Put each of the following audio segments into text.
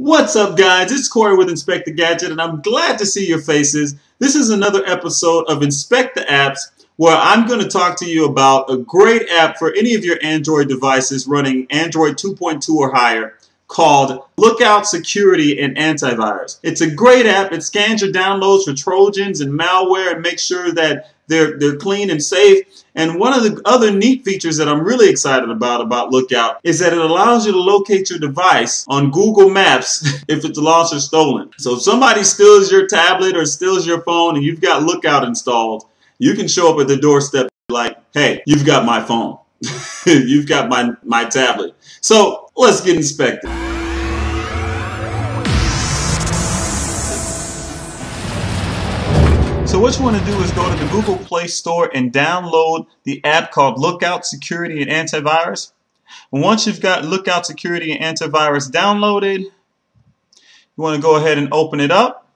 What's up, guys? It's Korre with InspecThaGadget, and I'm glad to see your faces. This is another episode of InspecThaApps, where I'm going to talk to you about a great app for any of your Android devices running Android 2.2 or higher called Lookout Security and Antivirus. It's a great app. It scans your downloads for Trojans and malware and makes sure that they're, they're clean and safe. And one of the other neat features that I'm really excited about about Lookout is that it allows you to locate your device on Google Maps if it's lost or stolen. So if somebody steals your tablet or steals your phone and you've got Lookout installed, you can show up at the doorstep like, hey, you've got my phone. you've got my, my tablet. So let's get inspected. So what you want to do is go to the Google Play Store and download the app called Lookout Security and Antivirus. And once you've got Lookout Security and Antivirus downloaded, you want to go ahead and open it up.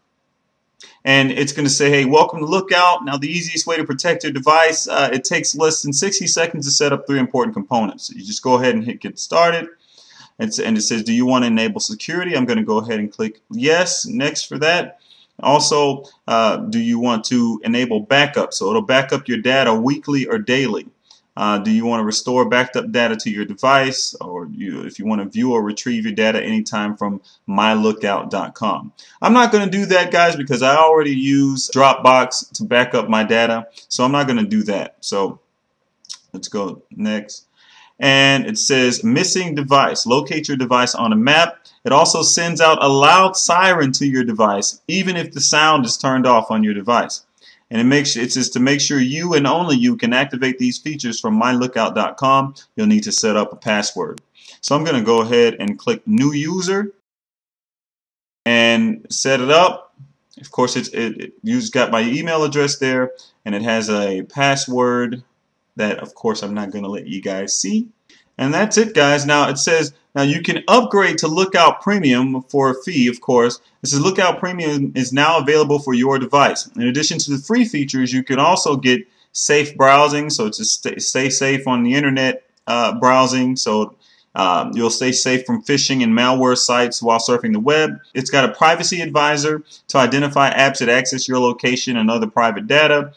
And it's going to say, hey, welcome to Lookout. Now, the easiest way to protect your device, uh, it takes less than 60 seconds to set up three important components. So You just go ahead and hit get started. and it says, do you want to enable security? I'm going to go ahead and click yes. Next for that. Also, uh, do you want to enable backup? So it'll back up your data weekly or daily. Uh, do you want to restore backed up data to your device or you, if you want to view or retrieve your data anytime from mylookout.com. I'm not going to do that guys because I already use Dropbox to back up my data so I'm not going to do that. So let's go next and it says missing device. Locate your device on a map. It also sends out a loud siren to your device, even if the sound is turned off on your device. And it makes it says to make sure you and only you can activate these features from mylookout.com, you'll need to set up a password. So I'm going to go ahead and click new user and set it up. Of course, it's it, it you've got my email address there, and it has a password that of course I'm not going to let you guys see. And that's it guys. Now it says now you can upgrade to Lookout Premium for a fee of course. It says Lookout Premium is now available for your device. In addition to the free features you can also get safe browsing so to stay, stay safe on the internet uh, browsing so um, you'll stay safe from phishing and malware sites while surfing the web. It's got a privacy advisor to identify apps that access your location and other private data.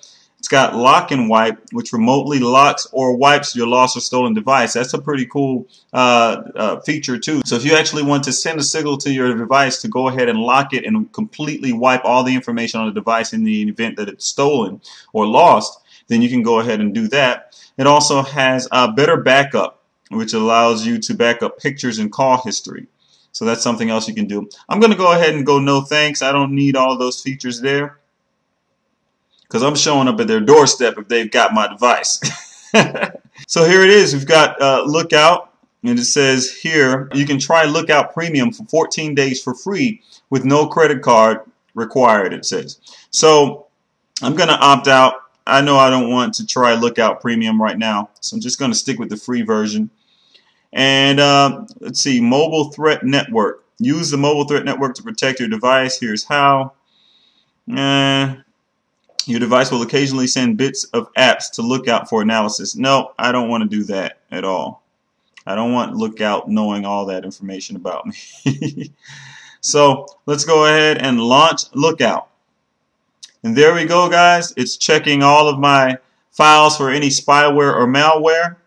It's got lock and wipe, which remotely locks or wipes your lost or stolen device. That's a pretty cool uh, uh, feature too. So if you actually want to send a signal to your device to go ahead and lock it and completely wipe all the information on the device in the event that it's stolen or lost, then you can go ahead and do that. It also has a better backup, which allows you to back up pictures and call history. So that's something else you can do. I'm going to go ahead and go no thanks. I don't need all those features there because I'm showing up at their doorstep if they've got my device. so here it is. We've got uh, Lookout, and it says here you can try Lookout Premium for 14 days for free with no credit card required. It says so. I'm going to opt out. I know I don't want to try Lookout Premium right now, so I'm just going to stick with the free version. And uh, let's see, Mobile Threat Network. Use the Mobile Threat Network to protect your device. Here's how. Eh, your device will occasionally send bits of apps to Lookout for analysis. No, I don't want to do that at all. I don't want Lookout knowing all that information about me. so let's go ahead and launch Lookout. And there we go, guys. It's checking all of my files for any spyware or malware.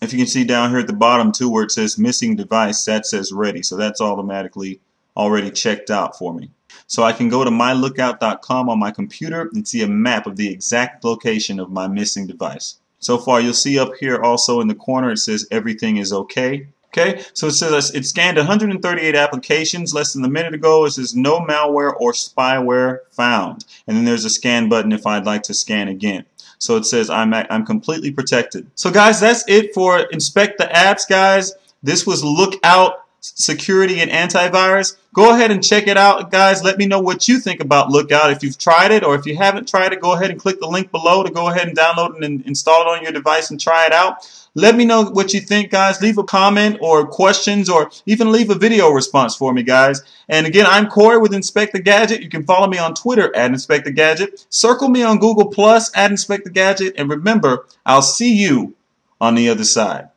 If you can see down here at the bottom too where it says missing device, that says ready. So that's automatically already checked out for me. So I can go to mylookout.com on my computer and see a map of the exact location of my missing device. So far you'll see up here also in the corner it says everything is okay. Okay, so it says it scanned 138 applications less than a minute ago. It says no malware or spyware found. And then there's a scan button if I'd like to scan again. So it says I'm, I'm completely protected. So guys, that's it for InspecThaApps, guys. This was Lookout security and antivirus. Go ahead and check it out, guys. Let me know what you think about Lookout. If you've tried it or if you haven't tried it, go ahead and click the link below to go ahead and download and install it on your device and try it out. Let me know what you think, guys. Leave a comment or questions or even leave a video response for me, guys. And again, I'm Korre with InspecThaGadget. You can follow me on Twitter at InspecThaGadget. Circle me on Google Plus at InspecThaGadget. And remember, I'll see you on the other side.